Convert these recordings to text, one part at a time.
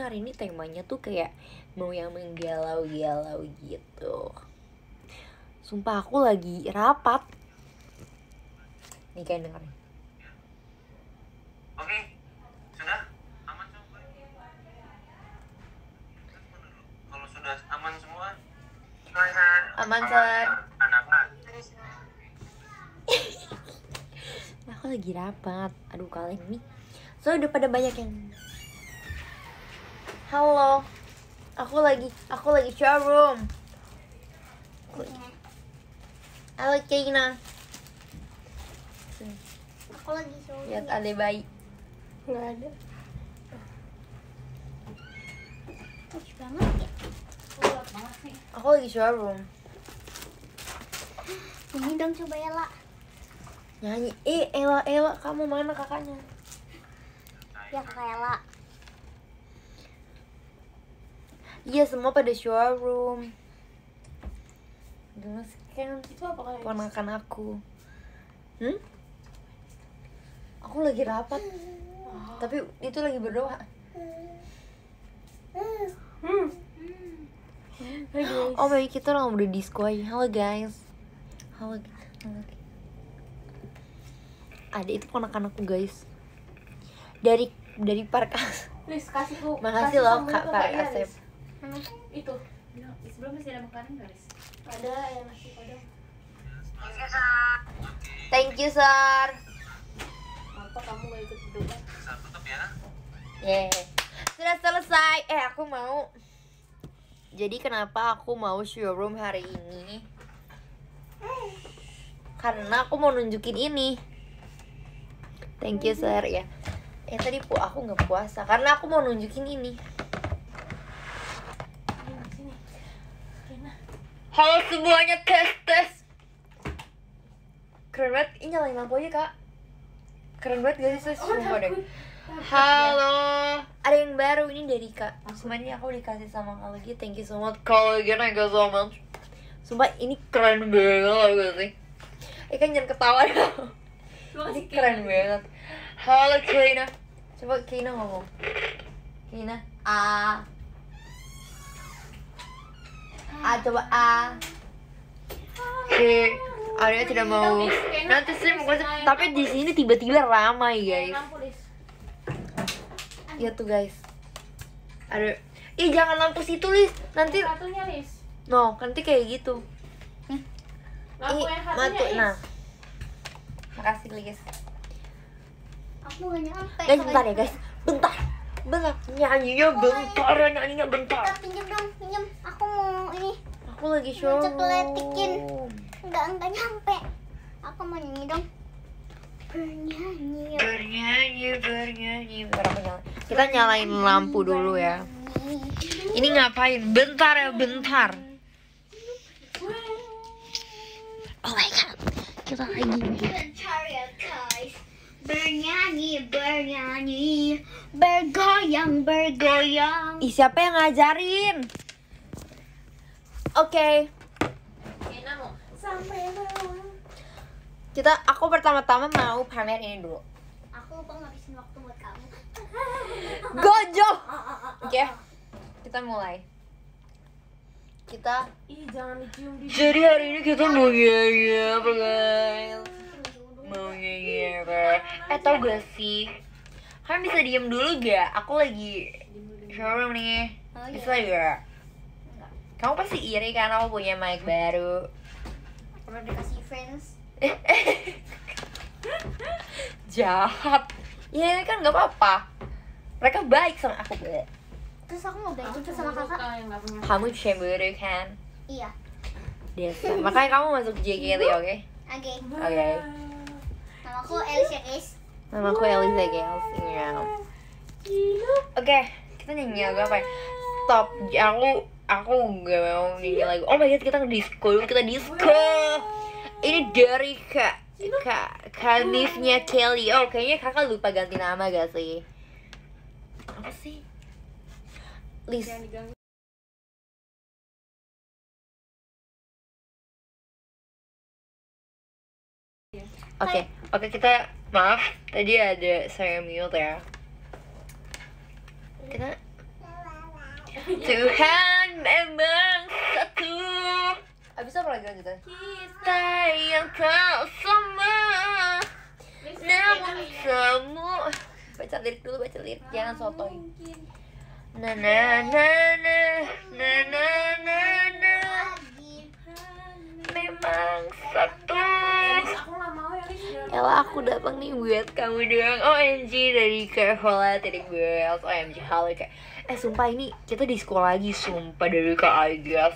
hari ini temanya tuh kayak mau yang menggalau-galau gitu sumpah aku lagi rapat nih kayak dengerin Oke, sudah aman semua. Kalau sudah aman semua. Aman. Anak-anak. aku lagi rapat aduh kalian nih so udah pada banyak yang halo aku lagi aku lagi showroom Aku lagi- halo Kina Aku lagi show. lihat ada bayi Nggak ada. Banget ya. aku lagi showroom Ini dong coba Ella. nyanyi eh Ella Ella kamu mana kakaknya Ya kakak Ella. Iya semua pada showroom. Gemes kan Itu apa kayak? ponakan aku. Hmm? Aku lagi rapat. Tapi itu lagi berdoa. Oh my kita orang udah disco aja. Halo guys. Halo halo. Ada itu ponakan aku guys. Dari dari park Please kasih ku makasih loh kak Park Asep Mana? Itu. No, sebelum masih ada makanan nggak, Riz? Ada yang nasi padang. thank you sir Apa kamu gak ikut berdoa? Bisa tutup ya. Yeah. Sudah selesai. Eh, aku mau. Jadi kenapa aku mau showroom hari ini? Karena aku mau nunjukin ini. Thank you, sir ya. Eh tadi pu aku nggak puasa karena aku mau nunjukin ini. Sini, sini. Rena. Halo semuanya tes tes. Keren banget. Ini nyalain lampu aja kak. Keren banget gak sih sis? Sumpah deh. Halo, ada yang baru ini dari kak. Semuanya aku dikasih sama kak lagi. Thank you so much. Kak lagi thank you so much. Sumpah ini keren banget gak sih? Eh kan jangan ketawa dong. Ini keren banget. Halo Kina. Coba Kina ngomong. Kina. A. A coba A. Oke. Arya tidak mau. Nanti sih mau kasih- tapi di sini tiba-tiba ramai guys. Lampu, Riz. Ya tuh guys. Ada Ih jangan lampu situ Lis Nanti Satunya. No nanti kayak gitu Lampu Ih yang mati Riz. Nah Makasih Lis Aku nggak nyampe. Guys bentar ya guys Bentar Bentar Nyanyinya bentar ya Nyanyinya bentar Kita pinjam dong, pinjam. Aku mau ini. Aku lagi show cekletikin. Enggak, enggak nyampe. Aku mau nyanyi dong. Bernyanyi. Bernyanyi bernyanyi Bentar aku nyalain Kita nyalain lampu dulu ya Ini ngapain? Bentar ya bentar Oh my god Kita lagi Bentar ya guys. Bernyanyi, bernyanyi, bergoyang, bergoyang. Ih siapa yang ngajarin? Oke mau sampai bawah. Kita aku pertama-tama mau pamer ini dulu Aku lupa ngabisin waktu buat kamu. Gojo Oke Kita mulai Kita Ih, jangan dicium di Jadi hari ini kita mau nyanyi apa guys? Apa? Eh tau gak sih? Kalian bisa diem dulu gak? Aku lagi showroom nih Oh, iya. Bisa gak? Kamu pasti iri kan aku punya mic baru Perlu dikasih friends. Jahat Ya kan gak apa-apa Mereka baik sama aku Be. Terus aku mau belajar tuh sama kakak. yang nggak punya Kamu cemburu kan? Iya. Desa. Makanya kamu masuk JKT oke? Oke. Oke aku Alicia guys. Nama aku Elisa Gales ya. Oke, kita nyanyi lagu apa ya? Stop, aku aku gak mau nyanyi lagu. Oh my god, kita disco dulu, kita disco. Ini dari kak kak Kanifnya Kelly. Oh, kayaknya kakak lupa ganti nama gak sih? Apa sih? Lis. yang diganggu Oke, kita maaf tadi ada saya mute ya. Kita Tuhan memang satu Abis apa lagi lanjutan? Kita yang tak sama Namun semua Baca lirik dulu, baca lirik Jangan sotoy Na na na na Na na na na Memang satu mau ya. Ella aku datang nih buat kamu doang OMG dari Carhola Titik Girls OMG halo kayak Eh sumpah ini kita di sekolah lagi Sumpah dari Kak Agas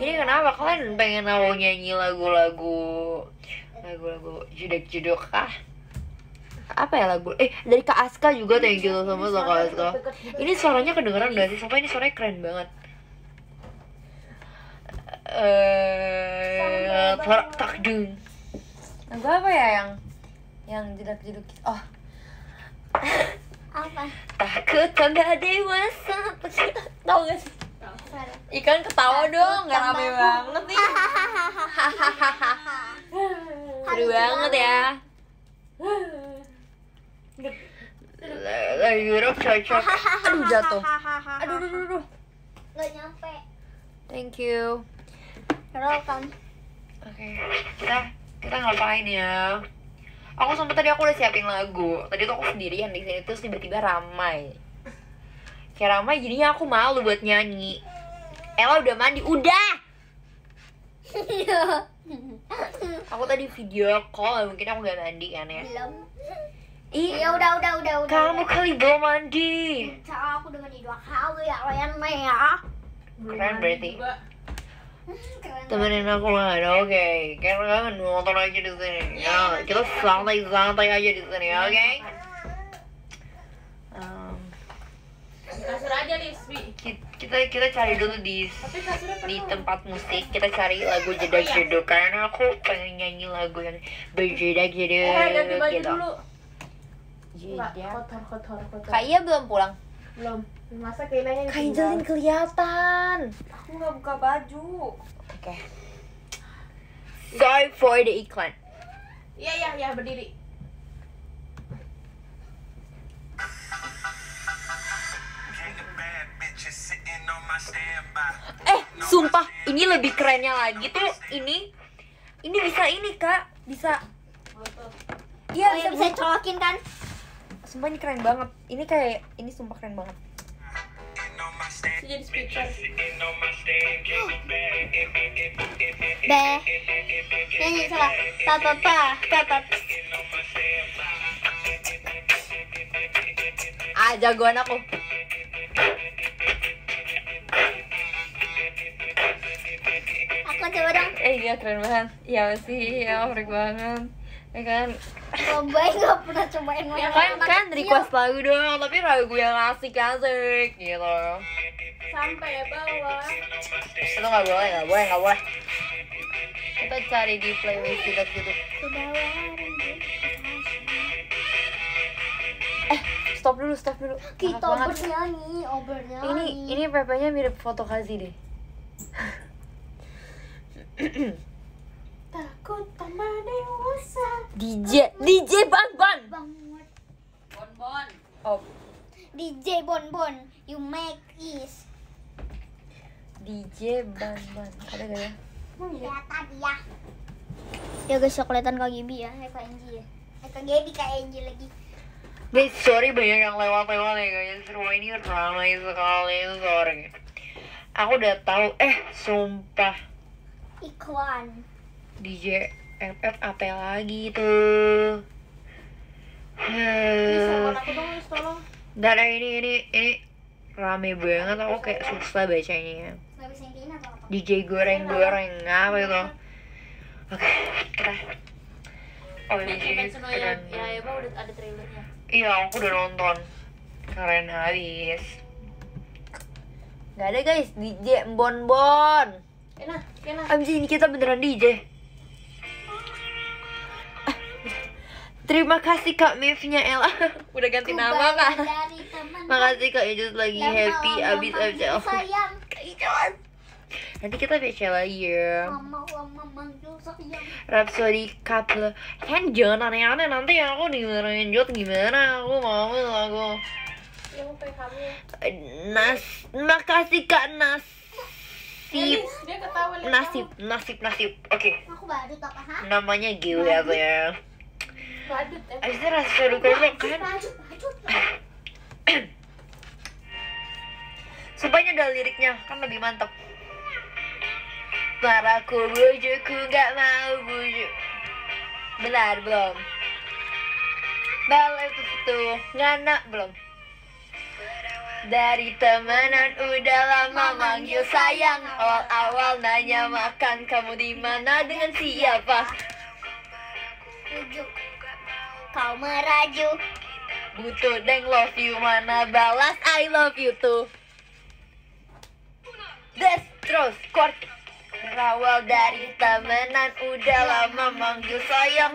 Ini kenapa kalian pengen aku nyanyi lagu-lagu Lagu-lagu jedek-jedek kah? Apa ya lagu? Eh dari Kak Aska juga thank you sama sama Kak Aska Ini suaranya kedengeran gak sih? Sumpah ini suaranya keren banget Eh, tak takdung. Lagu apa ya yang yang jedak-jeduk oh. Apa? takut tambah dewasa tahu gak sih? Ikan ketawa dong nggak rame banget nih. Seru banget ya. lagu rock cocok. Aduh jatuh. Aduh aduh aduh, aduh. Gak nyampe. thank you Welcome. oke kita kita ngapain ya aku sempat tadi aku udah siapin lagu tadi tuh aku sendirian di sini terus tiba-tiba ramai kayak ramai jadinya aku malu buat nyanyi Ella udah mandi udah aku tadi video call mungkin aku gak mandi kan ya Belum. ih Ya udah udah udah udah. kamu kali belum mandi Cak, aku udah mandi dua kali ya Ryan ya. keren berarti Juga. Temenin aku kan oke. Karena kangen nonton aja di sini. Ya kita santai santai aja di sini oke? Em, Di kasur aja, Lis. Bi. ki- kita kita cari dulu di di tempat musik. Kita cari lagu jedek jeduk karena aku pengen nyanyi lagu yang jeduk Eh, ganti baju gitu. dulu. Enggak, jedek kotor, kotor, kotor. Kak Iya belum pulang Belum. Masa Injalin kelihatan Aku nggak buka baju. Oke Sorry for the iklan Iya, iya, iya, berdiri. Eh, sumpah, ini lebih kerennya lagi tuh ini ini bisa ini kak, bisa Iya Oh, bisa bisa. colokin kan? Sumpah ini keren banget. Ini kayak ini sumpah keren banget. Jadi speaker. Be. Nyanyi salah. Pa pa pa pa pa. Ah, jagoan aku. Aku coba dong. Eh, iya keren banget. Iya sih, ya keren banget. Ya kan, Coba nggak pernah cobain main kan anak kan kecil. request lagu dong, tapi lagu yang asik asik gitu. Sampai bawah. Itu nggak boleh, nggak boleh, nggak boleh. Kita cari di playlist kita gitu. Eh, stop dulu, stop dulu. Kita bernyanyi, oh bernyanyi. Ini ini PP-nya mirip foto Kazi deh. Takut tambah dewasa. DJ DJ Ban Ban. banget. Bon-bon. Oh, DJ Bon Bon, you make is. DJ Ban Ban. Ada gak ya? Kelihatan ya. Ya guys, so kelihatan Kak Gibi ya, eh Kak Enji ya. Eh Kak Gibi, Kak Enji lagi. Guys, sorry banyak yang lewat-lewat ya guys. Rumah ini ramai sekali, sorry. Aku udah tahu, eh sumpah Iklan. DJ FF apa lagi tuh? Telepon Hmm. Dan ini ini ini rame banget aku kayak susah bacanya. Bisa yang atau apa? DJ goreng-goreng apa itu? Oke, kita. Oh, DJ. Ya, udah ada trailernya. Iya, aku udah nonton. Keren habis. Gak ada guys, DJ Bon Bon. Kena, kena. Abis ini kita beneran DJ. Terima kasih Kak Mivnya Ella Udah ganti nama Kak. Makasih Kak Ijaz lagi happy abis FCL Sayang. Kak Ijaz Nanti kita BC lagi ya Mama, mama manggil sayang. Rhapsody couple Kan jangan aneh-aneh nanti aku dimarahin Jod gimana Aku mau lagu kamu. Nas, makasih kak nasib, ketawa lihat nasib, nasib, nasib. Oke, ha? namanya Gil ya tuh itu rasa gue kan. Sumpahnya ada liriknya, kan lebih mantep. Paraku bujuku gak mau bujuk. Benar belum? Balik itu ngana belum? Dari temenan udah lama manggil sayang Awal-awal nanya makan kamu di mana dengan siapa Ujuk. Kau merajuk. Butuh deng love you mana balas? I love you tuh Des terus chord Berawal dari temenan udah lama manggil sayang.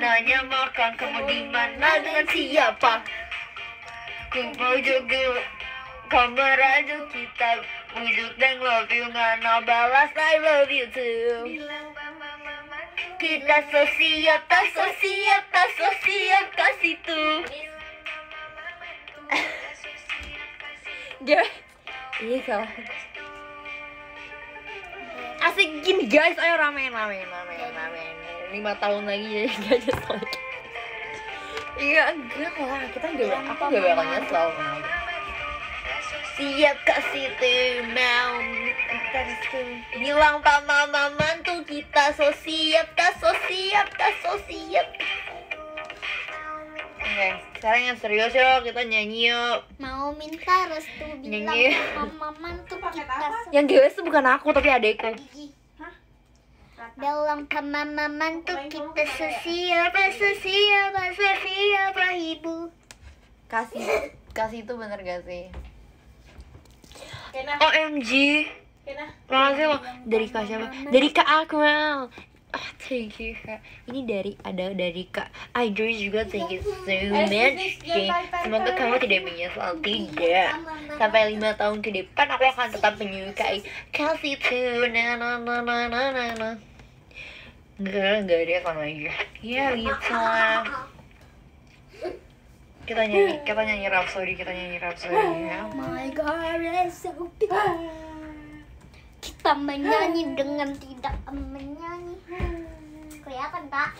Nanya makan kamu di mana dengan siapa? Ku bujuk Kau merajuk kita Bujuk deng love you ngana balas? I love you too Kita so siap, tak so siap, tak so siap kasih tuh Dia Iya salah. Asik gini guys, ayo ramein, ramein, ramein, ramein Lima tahun lagi jadi gak nyesel Iya enggak lah, kita gak, aku gak bakal nyesel. Siap kasih tuh mau Terus tuh Bilang pak mama mantu kita so siap, tak so siap, tak so siap Oke, sekarang yang serius yuk, kita nyanyi yuk Mau minta restu bilang Nyanyi. sama mantu pakai kita apa? Yang GWS tuh bukan aku, tapi adekku. Bilang ke mama mantu kita sesiap, sesiap, sesiap ibu. Kasih, kasih itu bener gak sih? OMG loh Dari Kak siapa? Dari Kak Akmal. Oh, thank you Kak. Ini dari, ada dari Kak Idris juga. Thank you so much. Semoga kamu tidak menyesal. Tidak. Sampai lima tahun ke depan Aku akan tetap menyukai Kasih tuh Na na na na na na na. Enggak, enggak dia sama aja Ya gitu lah. Kita nyanyi, kita nyanyi Rhapsody Kita nyanyi Rhapsody ya. My God so big. Kita menyanyi dengan tidak menyanyi. Kelihatan tak?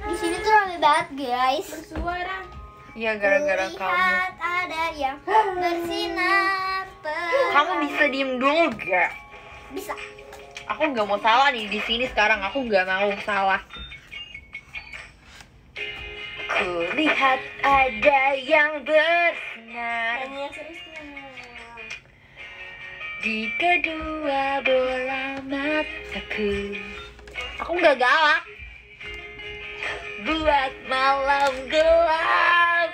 Di sini tuh rame banget guys. Bersuara. Ya gara-gara kamu ada yang bersinar. Kamu bisa diem dulu gak? bisa. Aku nggak mau salah nih di sini sekarang. Aku nggak mau salah. Kulihat ada yang bersinar di kedua bola mataku. Aku nggak galak. Buat malam gelap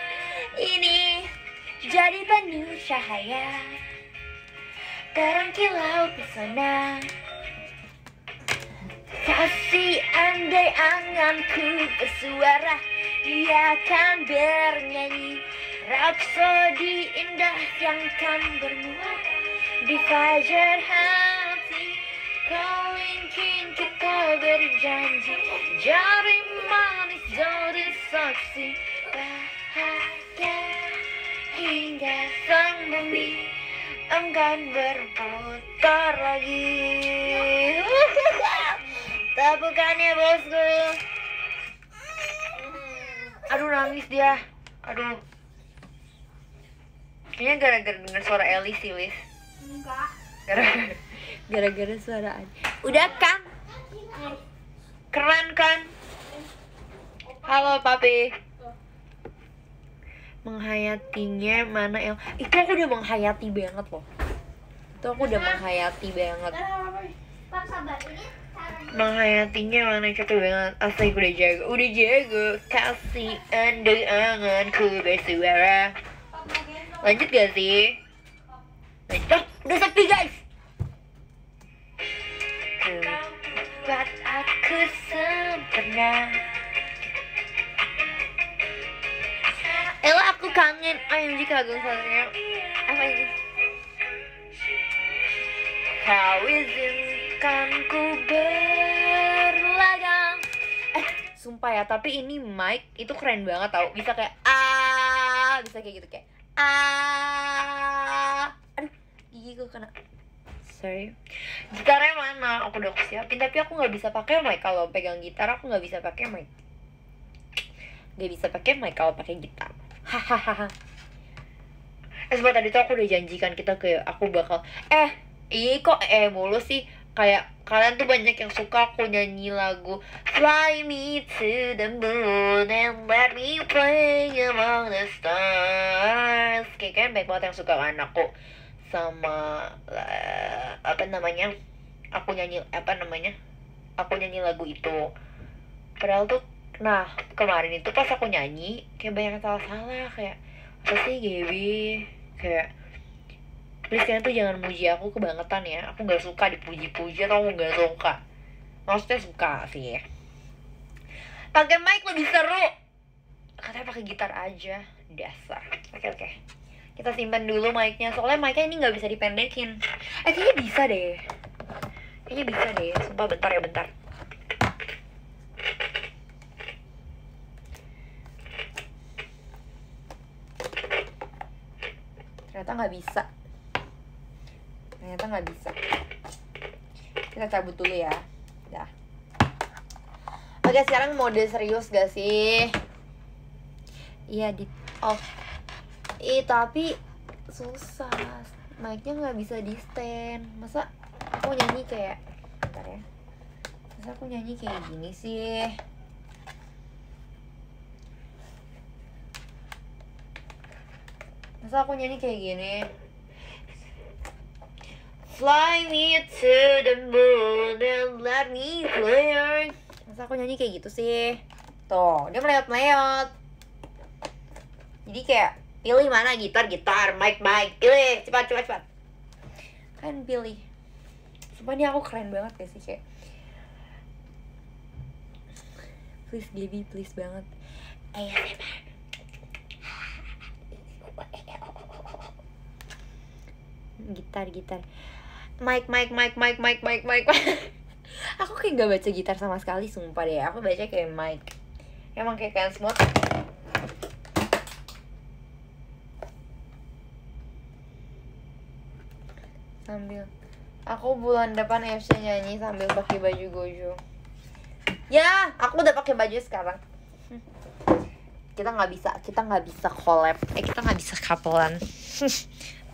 ini jadi penuh cahaya. Terang kilau pesona. Kasih andai anganku bersuara Dia akan bernyanyi Rapsodi indah yang kan bermuara Di fajar hati Kau ingin kita berjanji Jari manis jadi saksi Bahagia hingga sang bumi. Enggan berputar lagi. Tepukannya bosku? Aduh nangis dia. Aduh. Kayaknya gara-gara denger suara Eli sih Lis Enggak. Gara- Gara-gara suara Adi Udah kan? Keren kan? Halo papi Menghayatinya mana yang Itu aku udah menghayati banget loh Itu aku udah menghayati banget. Menghayatinya mana capek banget Asli udah jago Udah jago Kasih andai anganku bersuara Lanjut gak sih? Ah, Udah sepi guys. Buat aku sempurna Ella aku kangen. OMG kagum satunya Apa ini? Kau izinkan ku berlagang Eh, sumpah ya, tapi ini mic itu keren banget tau. Bisa kayak ah bisa kayak gitu kayak ah gigi gue kena. Sorry. Gitarnya mana? Aku udah siapin tapi aku nggak bisa pakai mic. Kalau pegang gitar aku nggak bisa pakai mic. Nggak bisa pakai mic kalau pakai gitar. Hahaha. Eh sebentar tadi tuh aku udah janjikan kita ke aku bakal eh ih kok eh mulu sih? Kayak kalian tuh banyak yang suka aku nyanyi lagu Fly me to the moon and let me play among the stars. Kayak kan banyak banget yang suka kan? Aku sama eh, apa namanya aku nyanyi apa namanya aku nyanyi lagu itu. Padahal tuh nah kemarin itu pas aku nyanyi kayak banyak salah-salah kayak apa sih Gaby? Kayak please kalian tuh jangan muji aku kebangetan ya aku nggak suka dipuji-puji atau aku nggak suka. Maksudnya suka sih pakai mic lebih seru. Katanya pakai gitar aja. Dasar. Oke oke kita simpan dulu mic-nya. Soalnya mic-nya ini nggak bisa dipendekin. Eh kayaknya bisa deh. Kayaknya bisa deh. Sumpah bentar ya bentar. Ternyata nggak bisa. Ternyata nggak bisa. Kita cabut dulu ya. Dah. Oke sekarang mode serius gak sih? Iya di off Ih tapi susah. Mic-nya nggak bisa di stand masa aku nyanyi kayak bentar ya. Masa aku nyanyi kayak gini sih? Masa aku nyanyi kayak gini? Fly me to the moon and let me fly Masa aku nyanyi kayak gitu sih? Tuh, dia meleot-meleot Jadi kayak pilih mana gitar, gitar, mic, mic. Pilih, cepat, cepat, cepat. Kan pilih. Sumpah ini aku keren banget gak sih kayak. Please Gaby, please banget. ASMR gitar gitar. Mic mic mic mic mic mic mic. Aku kayak gak baca gitar sama sekali sumpah deh. Aku baca kayak mic. Emang kayak kalian semua sambil aku bulan depan FC nyanyi sambil pakai baju gojo ya aku udah pakai baju sekarang kita nggak bisa kita nggak bisa collab eh kita nggak bisa kapelan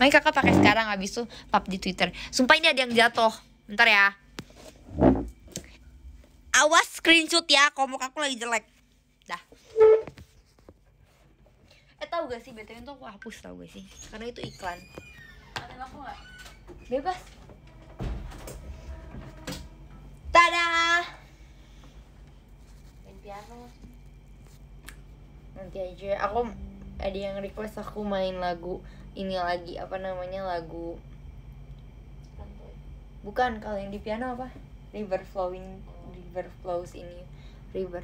Makanya kakak pakai sekarang habis itu pap di Twitter. Sumpah ini ada yang jatuh. Bentar ya. Awas screenshot ya, komuk aku lagi jelek. Dah. Eh tahu gak sih BTW itu aku hapus tau gak sih? Karena itu iklan. Ada aku nggak? Bebas. Tada. Main piano. Nanti aja aku ada yang request aku main lagu ini lagi apa namanya lagu. Bukan kalau yang di piano apa? River flowing river flows ini. River.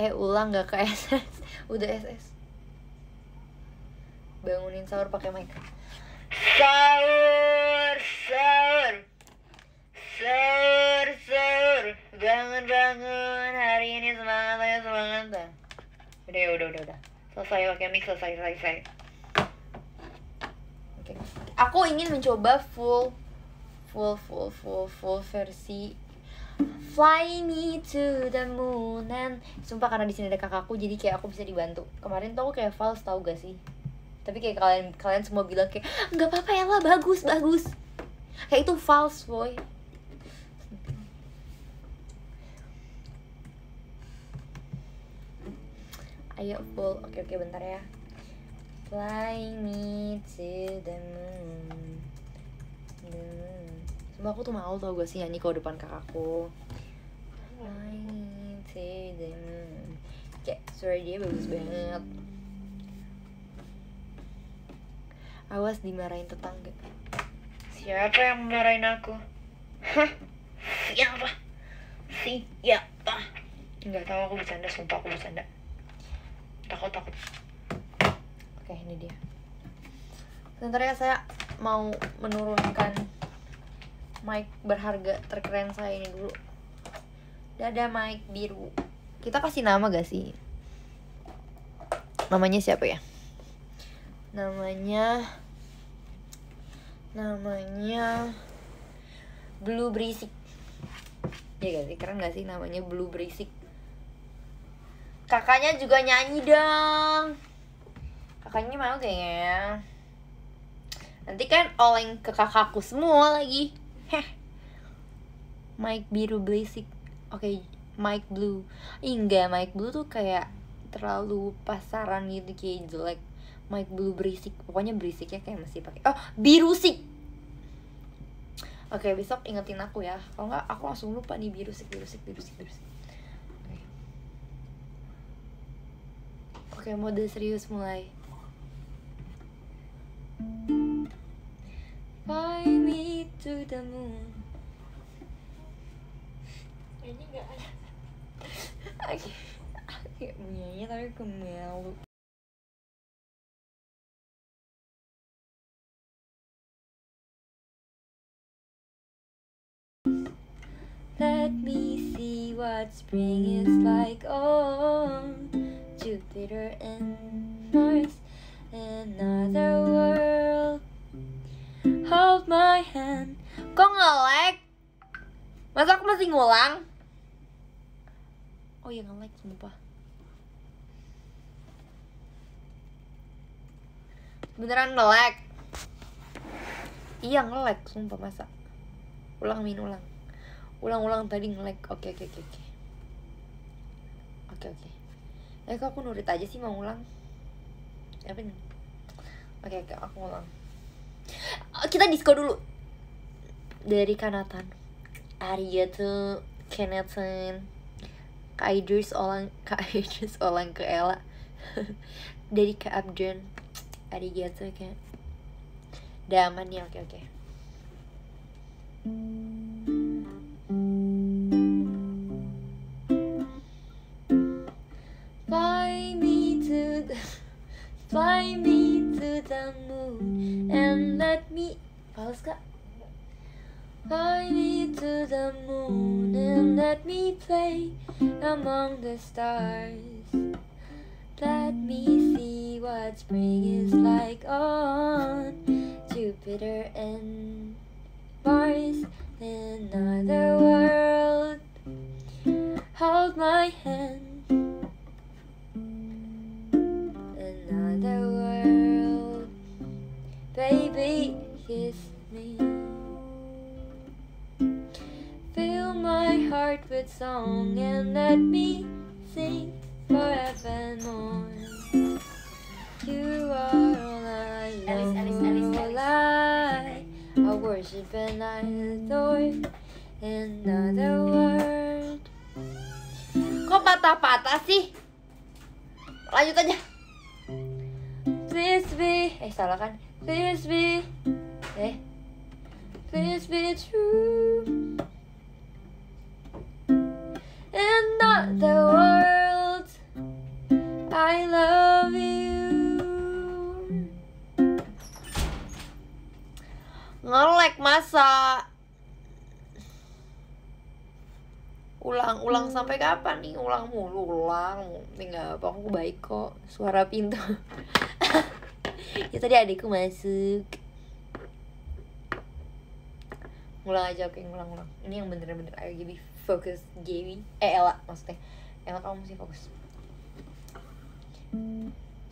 Eh ulang nggak ke SS udah SS bangunin sahur pakai mic sahur sahur. Sahur sahur. Bangun bangun hari ini semangat ayo semangat dah udah udah udah udah. Selesai pakai mic selesai selesai Oke. Aku ingin mencoba full full full full full versi Fly me to the moon. And sumpah karena di sini ada kakakku jadi kayak aku bisa dibantu. Kemarin tuh aku kayak false tau gak sih? Tapi kayak kalian kalian semua bilang kayak nggak apa-apa ya lah bagus bagus. Kayak itu false boy. Ayo full. Oke oke bentar ya. Fly me to the moon. The moon. Sumpah aku tuh mau tau gak sih nyanyi kalau depan kakakku. Fly me to the moon. Kayak suara dia bagus banget. Awas dimarahin tetangga. Siapa yang marahin aku? Hah? Siapa? Siapa? Enggak tahu aku bercanda, sumpah aku bercanda. Takut takut. Oke, ini dia. Sebentar ya saya mau menurunkan mic berharga terkeren saya ini dulu. Dadah mic biru. Kita kasih nama gak sih? Namanya siapa ya? Namanya namanya Blue Berisik ya gak sih? Keren gak sih namanya Blue Berisik kakaknya juga nyanyi dong. Kakaknya mau kayaknya nanti kan oleng ke kakakku semua lagi. Heh. Mike biru berisik oke Mike blue. Ih, enggak Mike blue tuh kayak terlalu pasaran gitu kayak jelek Mike blue berisik pokoknya berisiknya kayak masih pakai. Oh biru sik Oke besok ingetin aku ya. Kalau nggak aku langsung lupa nih biru sik biru sik biru sik Oke. Oke mode serius mulai. Fly me to the moon. Ini nggak ada. Oke. Nyanyi tapi kemelu Let me see what spring is like on Jupiter and Mars, another world. Hold my hand. Kok nge-lag? Masa aku masih ngulang? Oh iya nge-lag sumpah. Beneran nge-lag. Iya nge-lag sumpah masa. Ulang min ulang. Ulang-ulang tadi nge-lag. Oke oke oke oke. Oke oke. Eh kok aku nurut aja sih mau ulang? Apa ini? Oke oke aku ulang. Eh, Kita disco dulu. Dari Kanatan. Arigato Kanatan. Kak Idris Olang Kak Idris Olang ke Ella. Dari Kak Abjan. Arigato kayak. Udah aman ya oke oke. Fly me to the Fly me to the moon and let me kak? Fly me to the moon and let me play among the stars. Let me see what spring is like on Jupiter and Mars, another world. Hold my hand. Another world. Baby, kiss me. Fill my heart with song and let me sing forevermore. You are all I Alice, love, Alice, Alice, all I, I worship and I adore. Another world. Kok patah-patah sih? Lanjut aja. Please be, eh salah kan? Please be, eh, please be true. And not the world, I love you. Ngelek masa? Ulang-ulang sampai kapan nih? Ulang mulu, ulang. Tinggal apa aku baik kok. Suara pintu. ya tadi adikku masuk. Ngulang aja oke, ngulang-ngulang. Ini yang bener-bener ayo Gaby fokus Gaby. Eh Ella maksudnya. Ella kamu mesti fokus.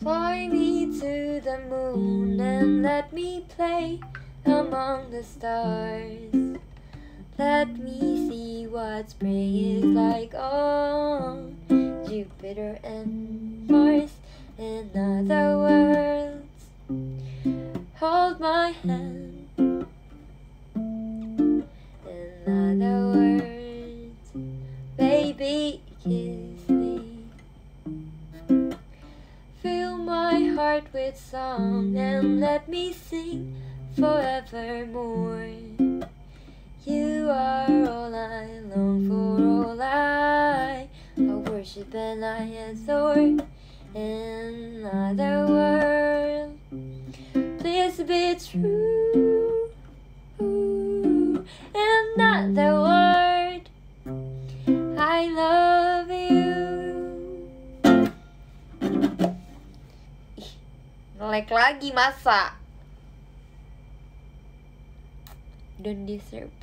Fly me to the moon and let me play among the stars. Let me see what spring is like on Jupiter and masa don't deserve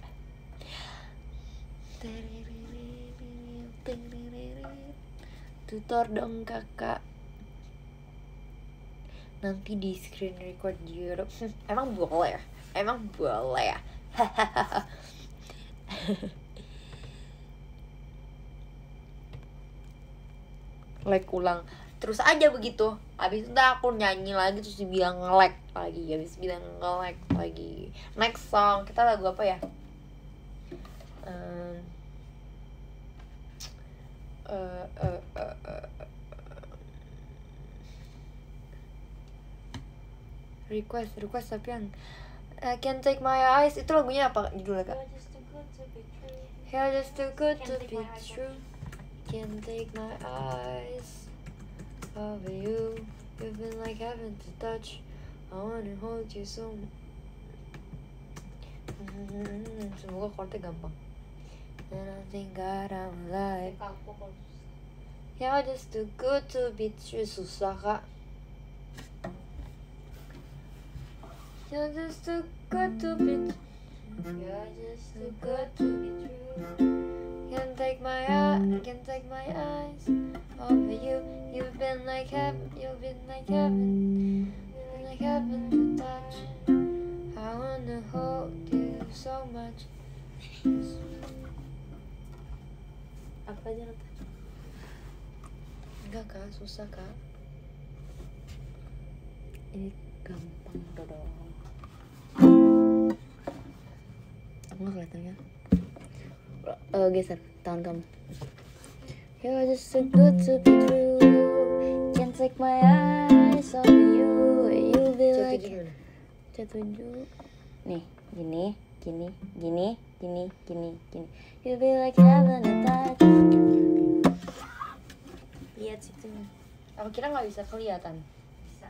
tutor dong kakak. Nanti di screen record di Europe emang boleh ya? Emang boleh ya? Like ulang terus aja begitu. Habis itu aku nyanyi lagi terus dibilang nge-lag lagi habis bilang nge-lag lagi. Next song kita lagu apa ya? Ehm, eh, eh, eh, request request tapi yang I can take my eyes. Itu lagunya apa judulnya kak? You're just too good to be true. Can't take my eyes over you. You've been like heaven to touch. I wanna hold you so. Semoga chordnya gampang. And I think God I'm alive. You're just too good to be true. Susah kak. You're just too good to be. true You're just too good to be true. Can't take my eye, can't take my eyes off of you. You've been like heaven, you've been like heaven, been like heaven to touch. I wanna hold you so much. Apa aja Nata? Enggak kak, susah kak. Ini gampang dodol. Aku nggak kelihatannya. Eh geser tangan kamu. You're just too good to be true. Can't take my eyes off you. You be like Cetuju. Nih, gini, gini, gini, gini, gini, gini. You be like heaven touch. Lihat situ. Aku kira nggak bisa kelihatan. bisa.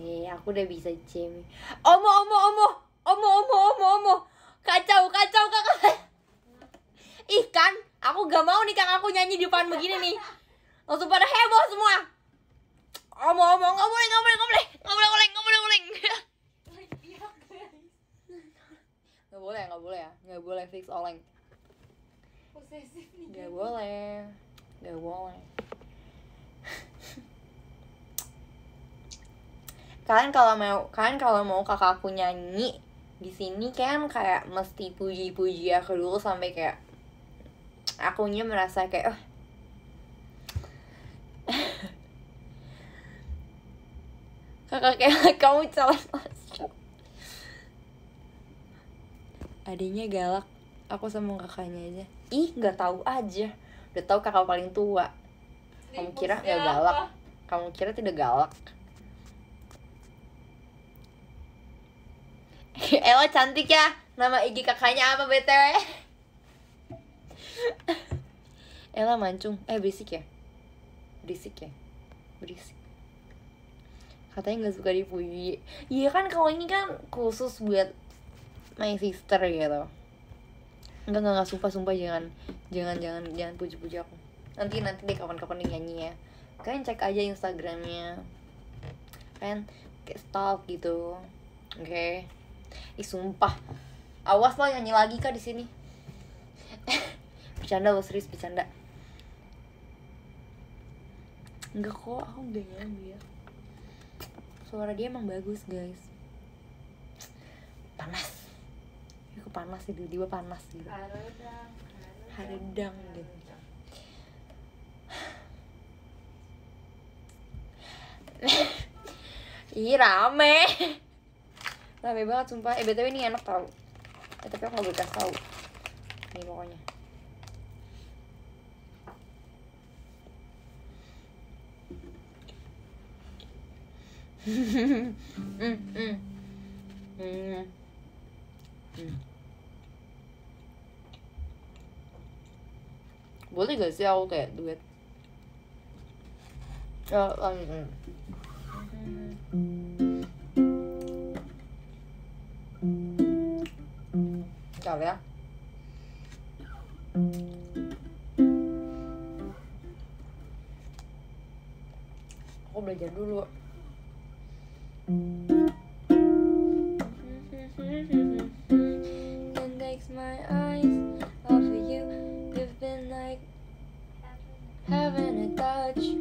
Eh, aku udah bisa cemi. Omo, omo, omo, omo, omo, omo, omo. Kacau, kacau, kakak. Ih kan, aku gak mau nih kakak aku nyanyi di depan begini nih. Langsung pada heboh semua. Omo, omo, nggak boleh, nggak boleh, nggak boleh, nggak boleh, boleh, nggak boleh. Nggak boleh, nggak boleh ya, nggak boleh fix oleng. Nggak boleh, nggak boleh. kalian kalau mau kalian kalau mau kakak aku nyanyi di sini kan kayak mesti puji-puji aku dulu sampai kayak akunya merasa kayak oh. Kakak kayak kamu calon masuk. Adanya galak aku sama kakaknya aja. Ih nggak tahu aja. Udah tahu kakak paling tua. Kamu kira nggak galak? kamu kira tidak galak Ella cantik ya. Nama IG kakaknya apa btw Ella mancung. Eh berisik ya? Berisik ya? Berisik. Katanya nggak suka dipuji. Iya kan kalau ini kan khusus buat my sister gitu enggak enggak, enggak sumpah sumpah. Jangan jangan jangan jangan puji-puji aku. Nanti nanti deh kapan-kapan nyanyi ya. Kalian cek aja instagramnya. Kalian kayak stalk gitu. Oke ih sumpah. Awas lo nyanyi lagi kak di sini? Bercanda lo serius bercanda. Enggak kok aku enggak nyanyi ya. Suara dia emang bagus guys. Panas. Kok panas sih tiba-tiba panas gitu. Haredang, haredang. Gitu Ih rame Rame banget sumpah Eh BTW ini enak tau eh, Tapi aku gak boleh kasih tau Ini pokoknya hmm, hmm. Hmm. Hmm. Boleh gak sih aku kayak duet? Oh, um, Bentar ya. belajar dulu Can takes my eyes off of you. You've been like having a touch.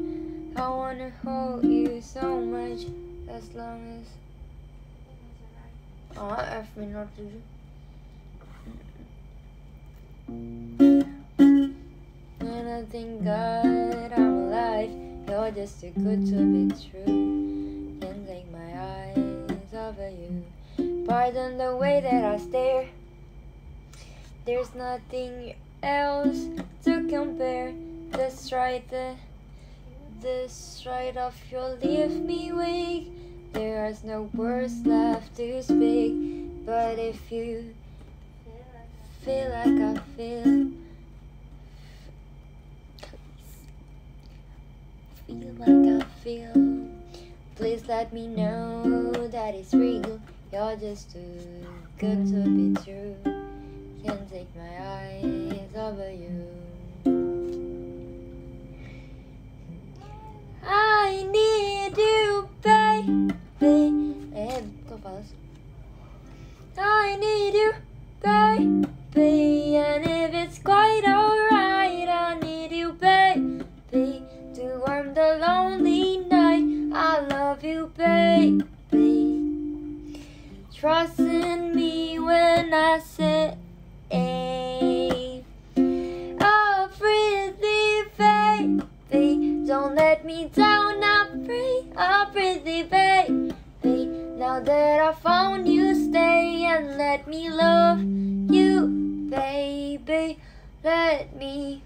I wanna hold you so much As long as Oh, F minor 7 When I think God I'm alive You're just too good to be true. Can't take my eyes off of you. Pardon the way that I stare. There's nothing else to compare. The stride, uh, the, the stride of your leave me weak There is no words left to speak. But if you feel like I feel Feel like I feel. Please let me know that it's real. You're just too good to be true. Can't take my eyes over you. I need you, baby. Kok fals? I need you, baby And if it's quite alright I need you, baby To warm the lonely night. I love you, baby. Trust in me when I say Oh, pretty baby Don't let me down, I pray Oh, pretty baby Now that I found you, stay and let me love you, baby Let me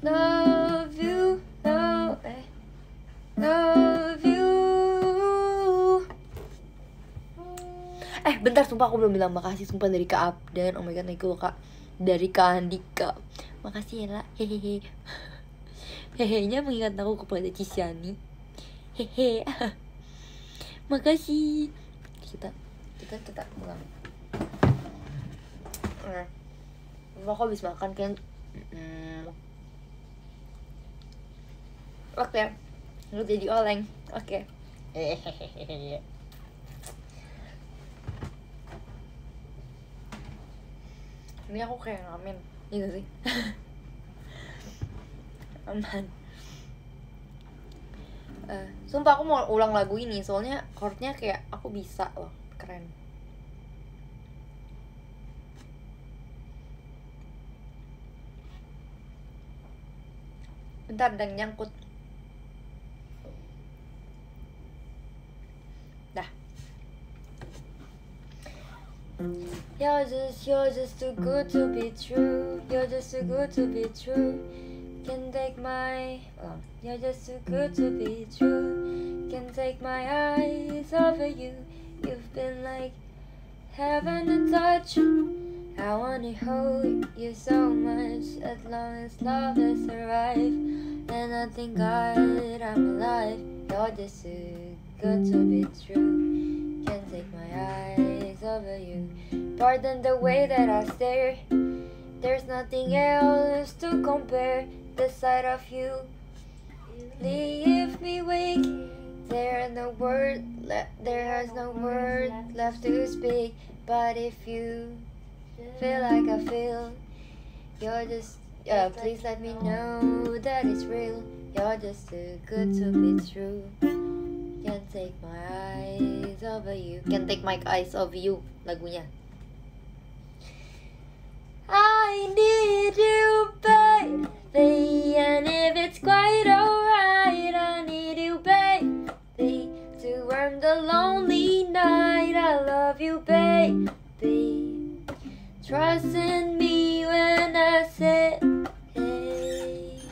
love you, love, love you. Eh bentar sumpah aku belum bilang makasih sumpah dari Kak Abdan Oh my god thank you Kak Dari Kak Andika. Makasih ya lah Hehehe. Hehenya mengingat aku kepada Cisyani Hehe Makasih. Kita Kita kita ulang Nah Sumpah aku habis makan kan mm, Oke Lu jadi oleng Oke. Hehehe Ini aku kayak ngamen. Gak sih? Aman. Eh, Sumpah aku mau ulang lagu ini Soalnya chordnya kayak aku bisa loh Keren Bentar dan nyangkut Dah You're just, you're just too good to be true. You're just too good to be true. Can take my, oh, you're just too good to be true. Can take my eyes off of you. You've been like heaven to touch. I wanna hold you so much as long as love has arrived. And I thank God I'm alive. You're just too good to be true. Can't take my eyes over you. Pardon the way that I stare. There's nothing else to compare. The sight of you leave me weak. There are no word le- there has no word left to speak. But if you feel like I feel, you're just uh, please let me know that it's real. You're just too good to be true. Can't take my eyes over you. Can't take my eyes off you. Lagunya. I need you, baby. And if it's quite alright, I need you, baby. To warm the lonely night, I love you, baby. Trust in me when I say, hey.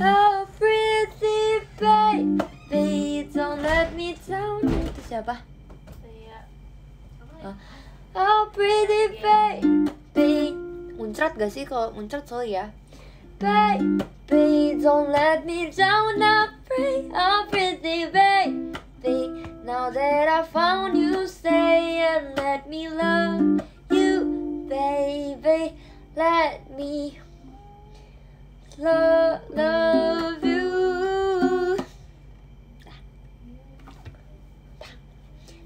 Oh, pretty baby, don't let me down. Itu? Oh. Oh, pretty baby. Muncrat gak sih kalau muncrat sorry ya. Baby, don't let me down. I pray, oh, pretty baby. Now that I found you, stay and let me love you, baby. Let me love, love you.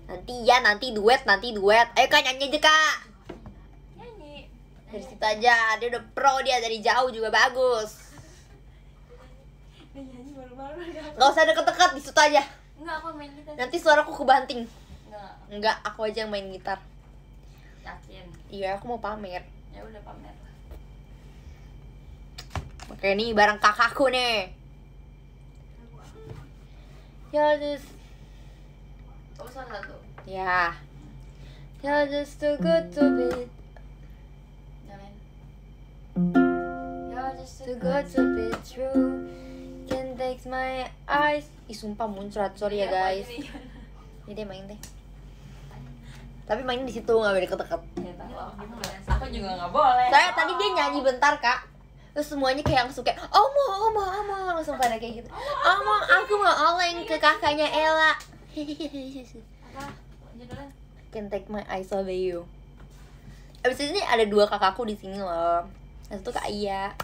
Nanti ya, nanti duet, nanti duet. Ayo kak nyanyi aja kak. Nyanyi. Dari situ aja, dia udah pro dia dari jauh juga bagus. Gak usah deket-deket di situ aja. Enggak, aku main gitar. Nanti suaraku kebanting. Enggak, Enggak, aku aja yang main gitar. Iya, aku mau pamer. Ya udah pamer lah. Oke, nih barang kakakku nih. Ya, just. Ya. You're just too good to be. You're just too good to be true. Can take my eyes. Ih sumpah muncrat, sorry ya guys. Ini deh main deh. Tapi main di situ nggak boleh deket-deket. Ya, tahu aku juga nggak boleh. Saya tadi dia nyanyi bentar kak. Terus semuanya kayak langsung kayak Omo, Omo, Omo Langsung pada kayak gitu Omo, aku mau oleng ke kakaknya Ella? Can take my eyes off you Abis ini ada dua kakakku di sini loh Yang satu kak Iya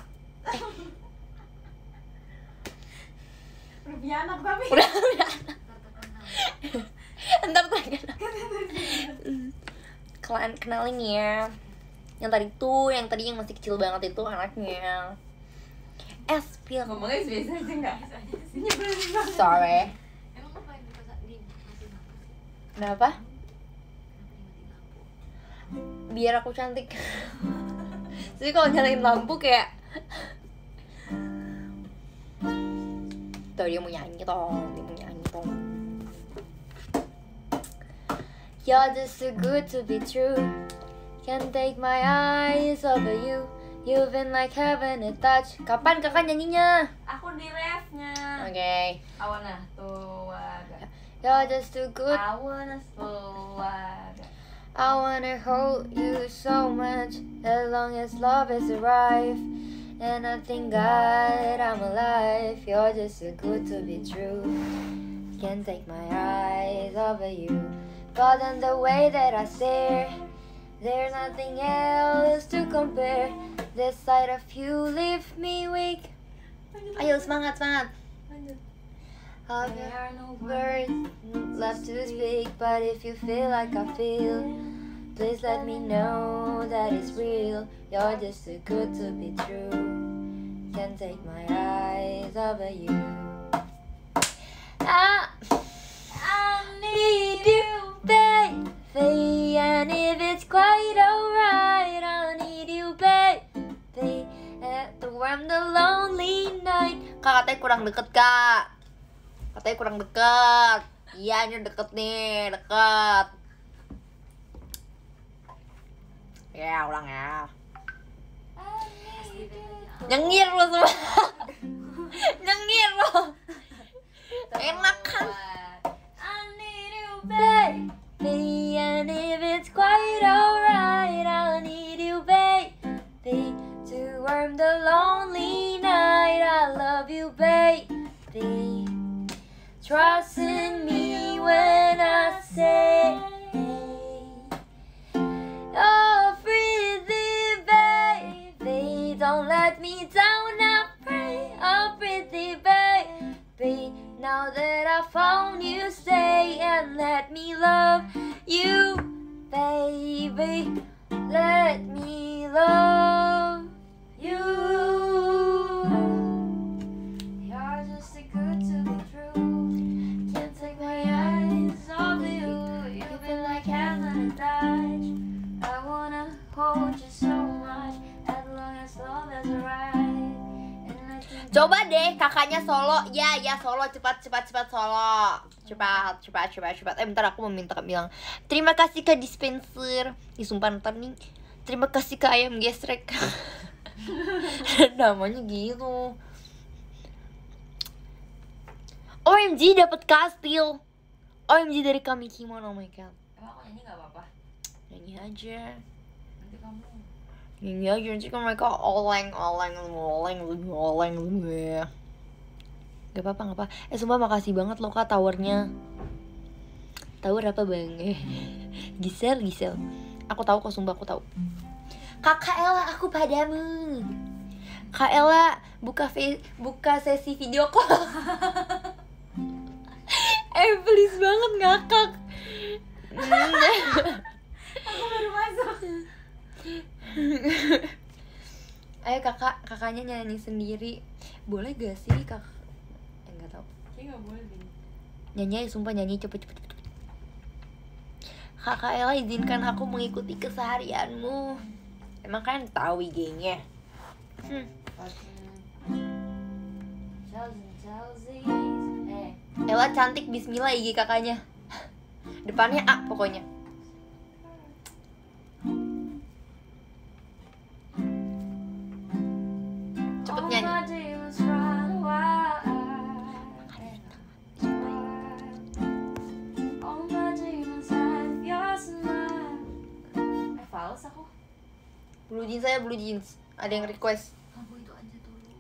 punya anak tapi. Udah, udah Ntar terkenal Kalian kenalin ya. Yang tadi tuh, yang tadi yang masih kecil banget itu anaknya. Espil Ngomongnya biasa aja enggak? Nyebelin banget. Sorry? Kenapa? Biar aku cantik. Jadi kalau nyalain lampu kayak Tuh dia mau nyanyi toh Dia mau nyanyi toh You're just too good to be true Can't take my eyes over you You've been like heaven to touch Kapan kakak nyanyinya? Aku di refnya. Oke Awana tuaga. You're just too good Awana tuaga. I wanna hold you so much as long as love is arrived. And I thank God I'm alive. You're just too good to be true. Can't take my eyes off of you. But in the way that I stare, there's nothing else to compare. This side of you leave me weak. Ayo semangat semangat. There are no words left to speak, but if you feel like I feel, please let me know that it's real. You're just too good to be true. Can't take my eyes off of you. I, I need you, baby, and if it's quite alright, I'll need you, baby, at the warm the lonely night. Kak katanya kurang deket kak. Katanya kurang deket. Iya, ini deket nih, deket. Ya, ulang ya. Nyengir lo semua. Nyengir lo. Enak kan? Baby, and if it's quite alright, I'll need you, baby, to warm the lonely night. I love you, baby. Trust in me when I say, Oh, pretty baby, don't let me down. I pray, oh, pretty baby. Now that I found you, stay and let me love you, baby. Let me love you. Deh kakaknya solo, ya ya solo cepat cepat cepat solo, cepat cepat cepat cepat. Eh bentar aku mau minta bilang terima kasih ke dispenser. Ih sumpah ntar nih. Terima kasih ke ayam gesrek. Namanya gitu. OMG dapat kastil. OMG dari kami Kimon, oh my god. Emang aku nyanyi nggak apa-apa? Nyanyi aja. Nanti kamu Nyanyi aja nanti kan mereka oleng oleng oleng oleng oleng. Gak apa-apa gak apa. Eh sumpah makasih banget loh kak towernya. Tower apa bang? Gisel Gisel. Aku tahu kok sumpah aku tahu. Kakak Ella aku padamu. Kak Ella buka buka sesi video call. eh please banget ngakak. Aku baru masuk. Ayo kakak, kakaknya nyanyi sendiri. Boleh gak sih kak? Eh. Kayaknya boleh deh. Nyanyi aja, sumpah nyanyi cepet cepet cepet. Kakak Ella izinkan aku mengikuti keseharianmu. Emang kan tahu IG-nya. Hmm. Eh, Ella cantik bismillah IG kakaknya. Depannya A pokoknya. Cepet nyanyi. Fals aku. Blue jeans saya blue jeans. Ada yang request. Kamu itu aja tulus.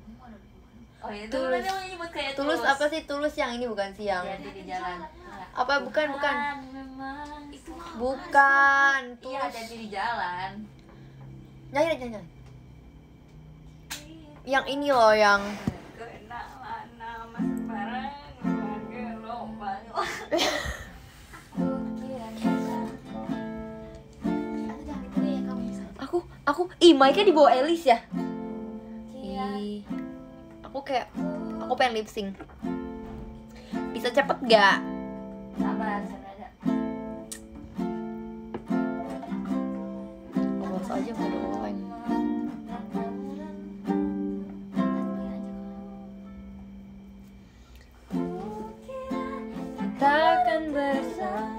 Kamu ada di mana? Oh iya, Tulus. tulus. Nyanyi buat kayak Tulus apa sih? Tulus yang ini bukan sih yang Jadi di jalan. Enggak. apa bukan bukan Memang itu bukan Iya, tulus jadi di jalan. nyanyi nyanyi nyanyi yang ini loh yang Kenalan nama sembarang gelombang. aku aku ih mic-nya di bawah Elis ya? Ih. Aku kayak aku pengen lip sync. Bisa cepet gak Sabar, sabar aja. Awas aja nggak ada oleng takkan bersama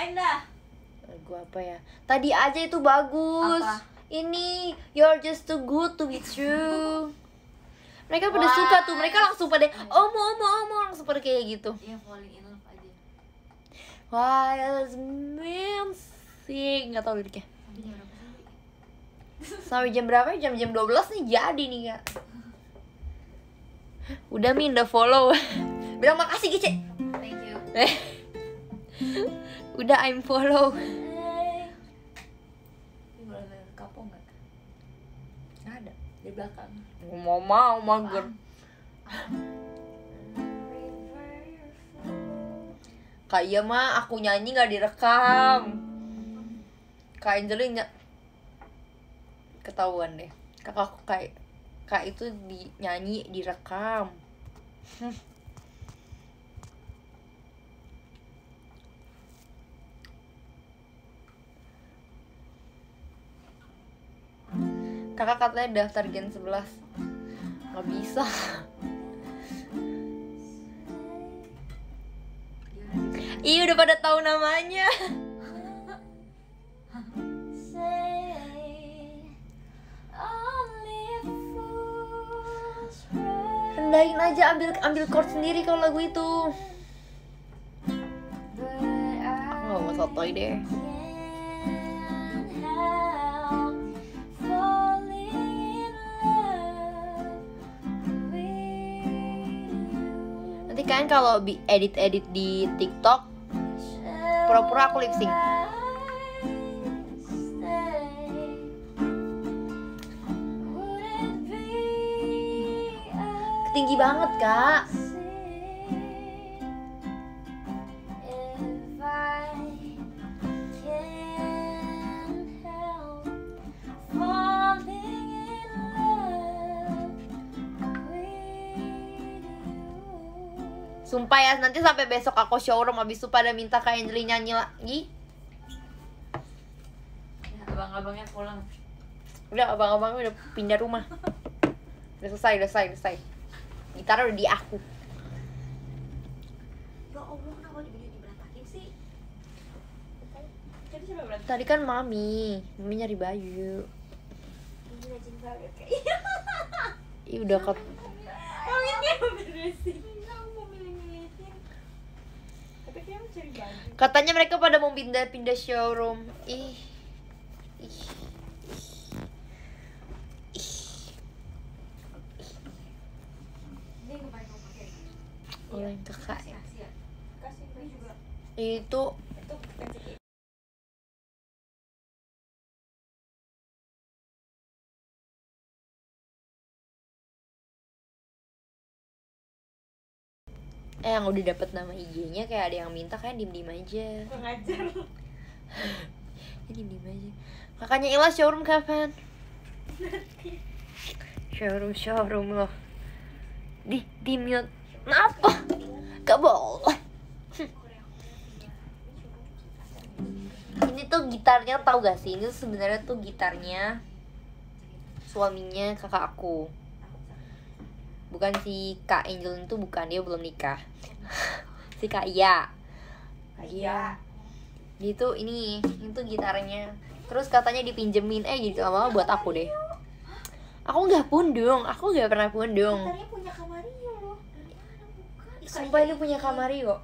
Lagu lain dah. lagu apa ya? Tadi aja itu bagus. Apa? ini you're just too good to be true. Mereka pada Wah. suka tuh. Mereka langsung pada omo omo omo langsung pada kayak gitu. Iya, falling in love aja. Man sing nggak tahu liriknya. Sampai jam berapa? Jam jam 12 nih jadi nih kak udah min udah follow. Bilang makasih Gice Thank you. Udah I'm follow. Kapok nggak? Ada Di belakang. mau mau mager. Kak iya mah aku nyanyi nggak direkam. Kak Angelina ny- ketahuan deh. Kakak aku kayak kak itu di nyanyi direkam kakak katanya daftar gen 11 nggak bisa. Ih udah pada tahu namanya. Rendahin aja ambil ambil chord sendiri kalau lagu itu. Oh mau sotoy deh kan kalau bi- edit edit di TikTok pura-pura aku lip sync tinggi banget kak Sumpah ya, nanti sampai besok aku showroom habis itu pada minta Kak Angelina nyanyi lagi. Ya, abang-abangnya pulang. Udah, abang-abang udah pindah rumah. Udah selesai, udah selesai, udah selesai. Gitar udah di aku. Ya Allah, kenapa di video diberantakin sih? Tadi siapa berantakin? Tadi kan mami, mami nyari baju. Ini rajin banget kayaknya. Ih, udah ke Mami dia beresin. Katanya mereka pada mau pindah-pindah showroom. Ih. Ih. Ih. Oleh Ih. Itu eh yang udah dapet nama IG-nya kayak ada yang minta kayak diem diem aja. Kurang ajar. Ya diem diem aja. Kakaknya Ila showroom kapan? showroom showroom loh. Di di mute. Kenapa? Gak boleh. Ini tuh gitarnya tau gak sih? Ini sebenarnya tuh gitarnya suaminya kakak aku. Bukan si Kak Angel itu bukan dia belum nikah. si Kak Iya. Iya. Dia tuh ini, itu gitarnya. Terus katanya dipinjemin, eh jadi lama-lama buat aku deh. Aku nggak pundung, aku nggak pernah pundung. Gitarnya punya Kamario loh. Sumpah ini punya Kamario.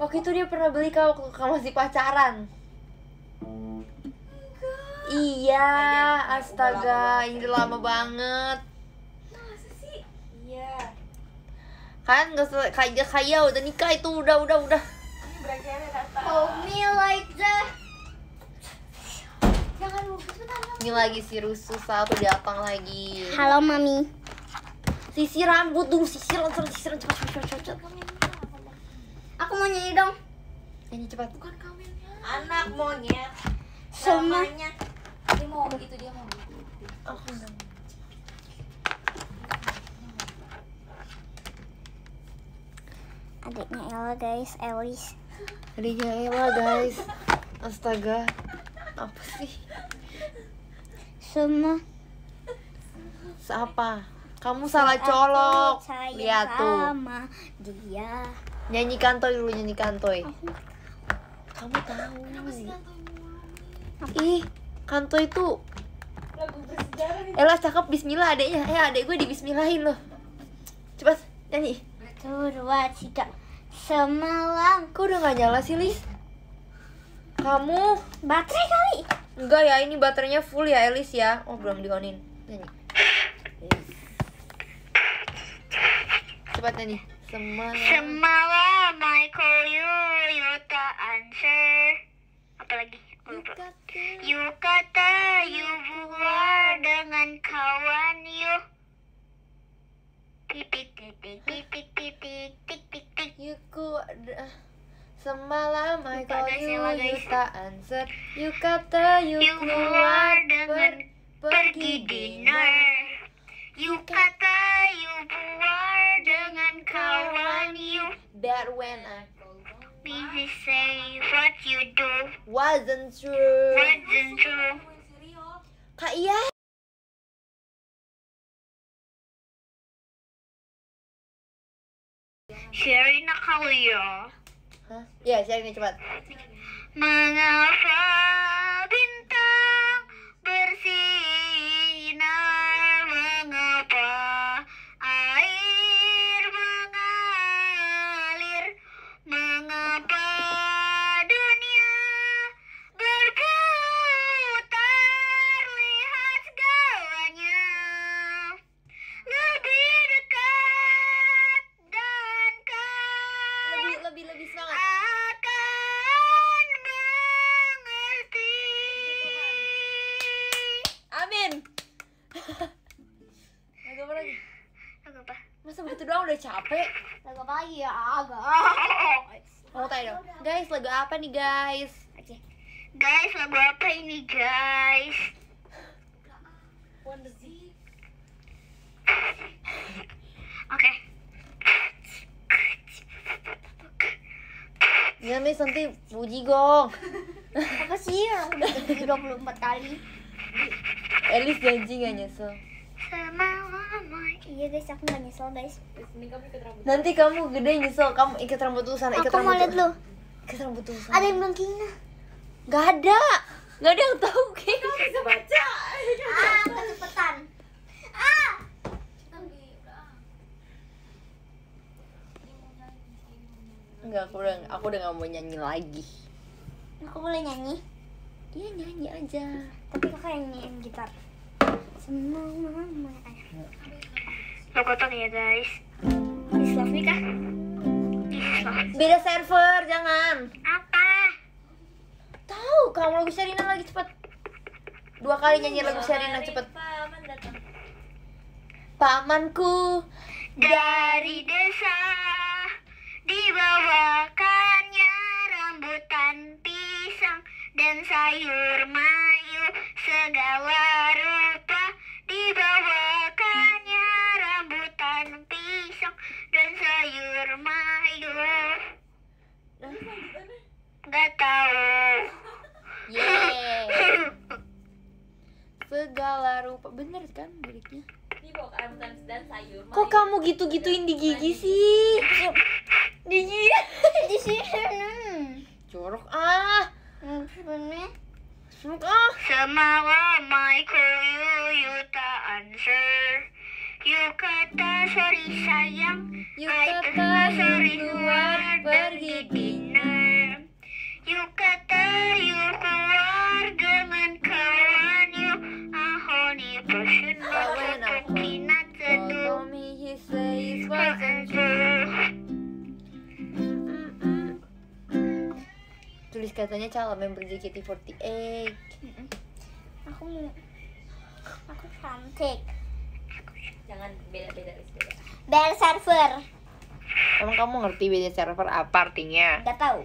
Waktu itu dia pernah beli kau waktu kamu masih pacaran. Iya, astaga, ini lama banget. Iya. Kan nggak kayak kayak udah nikah itu udah udah udah. Ini berakhirnya datang. Hold me like that. Jangan lupa. Ini lagi si rusuh satu datang lagi. Halo mami. Sisir rambut dulu, sisir langsung sisir cepat cepat cepat cepat. Aku mau nyanyi dong. Nyanyi cepat. Bukan kamelnya. Anak monyet. Semua. Namanya. Dia mau itu dia mau. Aku nggak. Adiknya Ella guys, Elis. Adiknya Ella guys. Astaga. Apa sih? Semua. Siapa? Kamu salah colok. Lihat tuh. Sama dia. Nyanyi kantoy dulu nyanyi kantoy. Kamu tahu. Ih, kantoy itu Lagu bersejarah nih. Ella cakep bismillah adeknya. Eh adek gue di bismillahin loh. Cepat nyanyi. Satu, dua, tiga. Semalam. Kok udah gak nyala sih, Lis? Kamu Baterai kali. Enggak ya, ini baterainya full ya, Elis ya. Oh, belum dionin. Nyanyi. Cepat nyanyi. Semalam. Semalam I call you, you tak answer. Apa lagi? You kata you buat dengan kawan you. Could Semalam I call you, you tak answer. You kata you, You keluar dengan per- pergi dinner. You kata you buat dengan kawan you. That when I Busy say what you do? Wasn't true. Wasn't true. Kak iya Sherina Kalia. Hah? Ya, share ini cepat Mengapa bintang bersinar? Begitu doang udah capek? Lagu apa lagi ya? Agak. Mau tanya dong Guys, lagu apa nih guys? Oke. Guys, lagu apa ini guys? Oke. Ya nih nanti puji gong Apa sih? Aku udah ganti 24 kali. Elis janji gak nyesel Semalam. Iya guys, aku gak nyesel guys. Nanti kamu gede nyesel Kamu ikat rambut dulu sana ikat Aku mau rambut lihat lu. Ikat rambut dulu sana Ada yang bilang Kina. Gak ada Gak ada yang tahu Kayak Bisa baca. Ah, kecepatan. Ah. Enggak, aku udah, aku udah gak mau nyanyi lagi Aku boleh nyanyi? Iya nyanyi aja Tapi kakak yang nyanyi gitar. Semalam. Lo kotor ya guys. Ini kah? Ih, loh. Beda server, jangan. Apa? Tahu kamu lagu Sherina lagi cepet. Dua kali nyanyi lagu Sherina cepet. Paman datang. Pamanku Dari desa dibawakannya rambutan pisang dan sayur mayur segala rupa nggak tahu Yeay. Segala rupa. Bener kan liriknya? Dan sayur. Kok kamu gitu-gituin di gigi sih? Di gigi. Di sini. Jorok ah. Jorok ah. Semalam I call you, you tak answer. You kata sorry sayang. You I kata sorry keluar pergi dinner You kata you keluar dengan kawan Kawan aku. Kinat seduh Told me he says wasn't Tulis katanya calon member JKT48 Aku mau Aku cantik. Jangan beda-beda beda. Bel server. Emang kamu ngerti beda server apa artinya? Gak tahu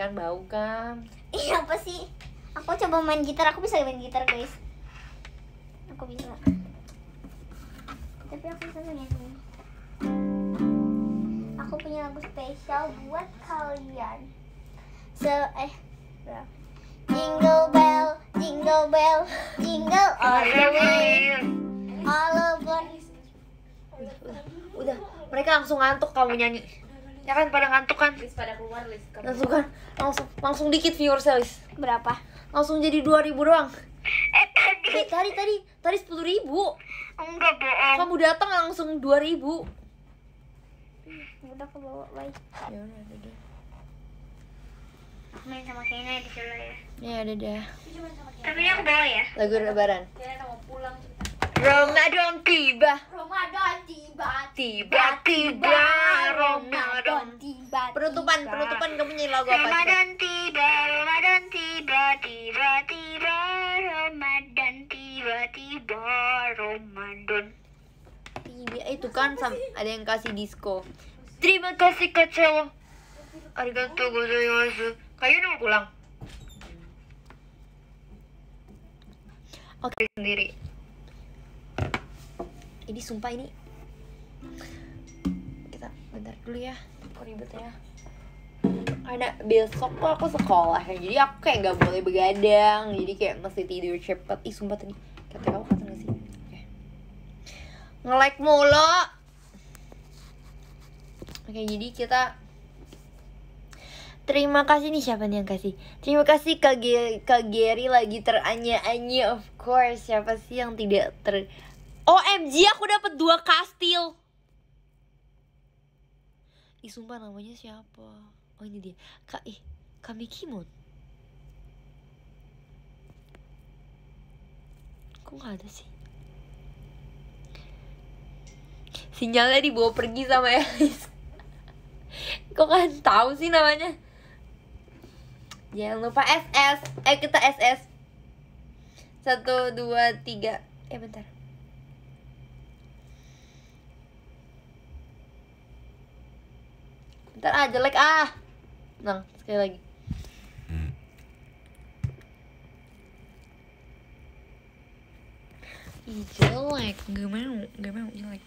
Kan bau kan? Ih apa sih? Aku coba main gitar, aku bisa main gitar guys. Aku bisa. Tapi aku bisa nyanyi Aku punya lagu spesial buat kalian. So, eh? Jingle bell, jingle bell, jingle all the way. All over Udah, mereka langsung ngantuk kamu nyanyi Ya kan pada ngantuk kan? Riz pada keluar. Kamu- Langsung kan? Langsung, langsung dikit viewersnya Lis Berapa? Langsung jadi 2000 doang. Eh tadi. Eh, tadi, tadi, tadi 10 ribu. Enggak bohong. Kamu datang langsung 2000 Udah ke bawah, bye. Ya udah, udah deh Main sama Kena di sana ya. Ya udah deh Tapi aku bawa ya. Lagu lebaran. Kira mau pulang. Ramadan tiba. Ramadan tiba. Tiba-tiba Ramadan. Tiba Penutupan, penutupan kamu nyanyi lagu apa? Ramadan tiba, Ramadan tiba, tiba-tiba Ramadan tiba, tiba Ramadan. Tiba, itu kan sam- ada yang kasih disco. Terima kasih kacau Arigatou gozaimasu. Kayu mau pulang. Oke. Sendiri Ini sumpah ini. Kita bentar dulu ya Kok ribet ya. Karena besok tuh aku sekolah ya Jadi aku kayak gak boleh begadang Jadi kayak mesti tidur cepet. Ih sumpah tadi Kata kamu kata gak sih? Oke. Nge-like mulu. Oke jadi kita Terima kasih nih siapa nih yang kasih? Terima kasih Kak, Ge- Kak Gary lagi teranya-anya Of course. Siapa sih yang tidak ter OMG aku dapat dua kastil. Ih sumpah namanya siapa? Oh ini dia. Kak ih Kami Kimon Kok gak ada sih? Sinyalnya dibawa pergi sama Elis. Kok kan tahu sih namanya? Jangan lupa SS Eh kita SS Satu, dua, tiga. Eh bentar Bentar ah jelek ah. Nang sekali lagi. Ih jelek. Gak mau Gak mau jelek.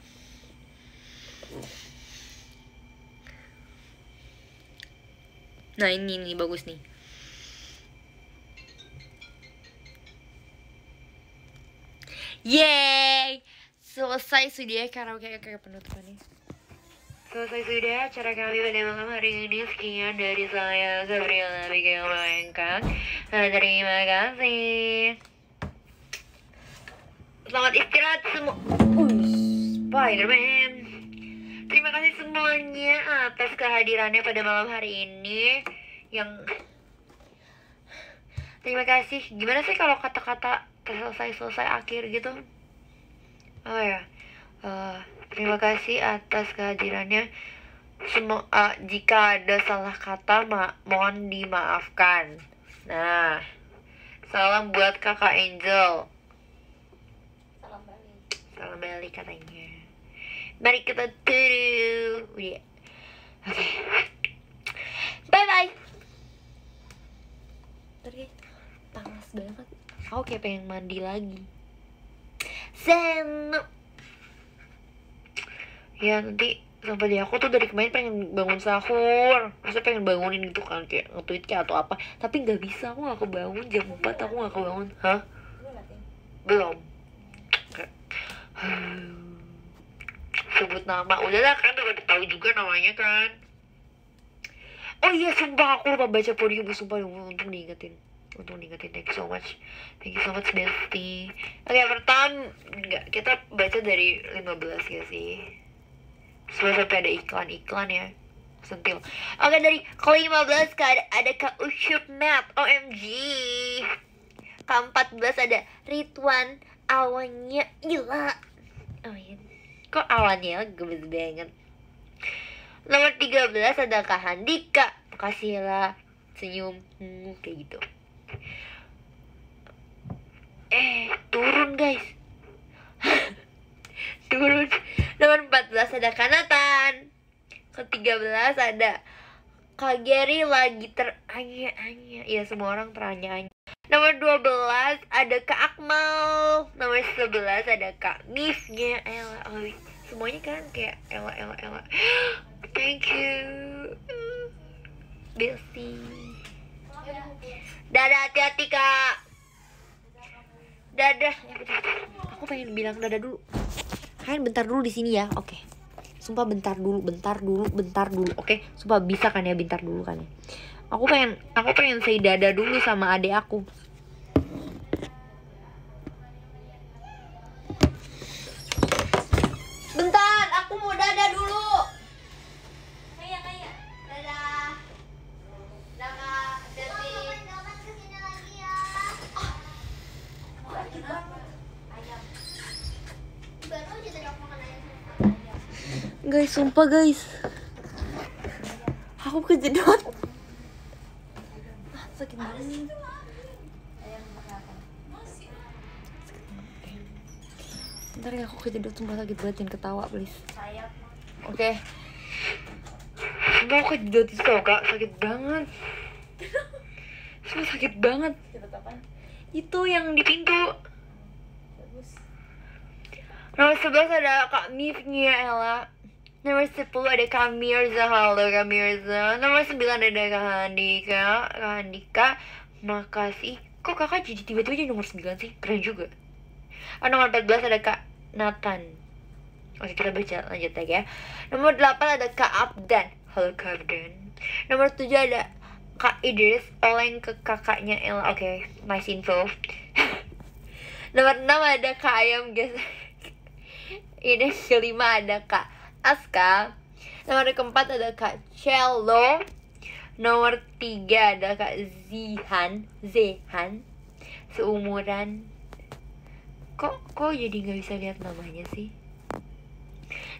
Nah ini nih bagus nih. Yeay! Selesai sudah karaoke karaoke penutupannya Selesai sudah acara kami pada malam hari ini. Sekian dari saya Gabriela Abigail Bengkak Nah, Terima kasih. Selamat istirahat semua. Spiderman. Terima kasih semuanya atas kehadirannya pada malam hari ini. Yang Terima kasih. Gimana sih kalau kata-kata selesai-selesai akhir gitu? Oh ya Eh, Terima kasih atas kehadirannya Semua ah, jika ada salah kata ma mohon dimaafkan. Nah, salam buat kakak Angel. Salam balik. Salam balik katanya. Mari kita tiru. Iya. Oke. Bye bye. Tadi panas banget. Aku kayak pengen mandi lagi. Sen. Ya nanti sampai di aku tuh dari kemarin pengen bangun sahur. Maksudnya pengen bangunin gitu kan Kayak nge-tweet kayak atau apa. Tapi nggak bisa aku gak kebangun Jam 4 aku gak kebangun. Hah? Belum. Sebut nama. Udah lah kan udah tahu juga namanya kan. Oh iya sumpah aku lupa baca podium Sumpah untung diingetin. Untung diingetin Thank you so much. Thank you so much bestie Oke pertama Enggak Kita baca dari 15 ya sih Sebelum sampai ada iklan-iklan ya. Sentil. Oke dari ke-15 ke ada, ada Kak Ucup Matt OMG Ke-14 ada Ridwan Awannya Ila. Oh iya. Kok awannya gemes banget. Nomor 13 ada Kak Handika. Makasih lah Senyum. Hmm, Kayak gitu. Eh turun guys nomor 14 ada Kanatan. Ke-13 ada Kak Gary lagi teranya-anya. Ya semua orang teranya-anya. Nomor 12 ada Kak Akmal. Nomor 11 ada Kak Mifnya Ella oh, semuanya kan kayak Ella Ella Ella thank you. Bestie dadah hati-hati kak. Dadah. Aku pengen bilang dadah dulu kalian bentar dulu di sini ya oke. Sumpah bentar dulu bentar dulu bentar dulu oke? Sumpah bisa kan ya bentar dulu kan ya? Aku pengen aku pengen say dadah dulu sama adik aku Guys, sumpah guys. Aku kejedot. Ah, sakit banget. Ntar ya aku kejedot sumpah sakit banget jangan ketawa please. Oke. Sumpah aku kejedot itu tau kak sakit banget. Sumpah sakit banget. Itu yang di pintu. Nomor 11 ada Kak Mifnya Ella Nomor 10 ada Kak Mirza. Halo Kak Mirza. Nomor 9 ada Kak Handika. Kak Handika Makasih. Kok kakak jadi tiba-tiba jadi nomor 9 sih? Keren juga. Oh, Nomor 14 ada Kak Nathan. Oke kita baca lanjut lagi ya. Nomor 8 ada Kak Abdan. Halo Kak Abdan. Nomor 7 ada Kak Idris. Oleng ke kakaknya Ella. Oke nice info. Nomor 6 ada Kak Ayam. Guys. Ini kelima ada Kak Aska. Nomor keempat ada Kak Cello. Nomor tiga ada Kak Zihan. Zehan. Seumuran. Kok kok jadi nggak bisa lihat namanya sih?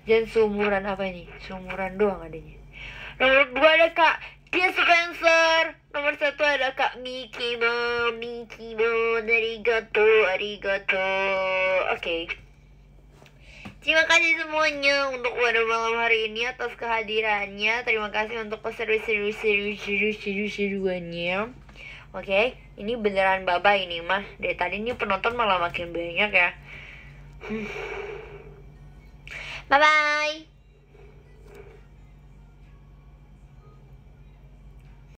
Dan seumuran apa nih? Seumuran doang adanya. Nomor dua ada Kak Dia Spencer. Nomor satu ada Kak Miki Mo Miki Mo Arigato Arigato. Oke Terima kasih semuanya untuk pada malam hari ini atas kehadirannya. Terima kasih untuk keseru-seru seru-seru seru-seruannya. Oke, ini beneran baba ini mah. Dari tadi ini penonton malah makin banyak ya. Bye bye.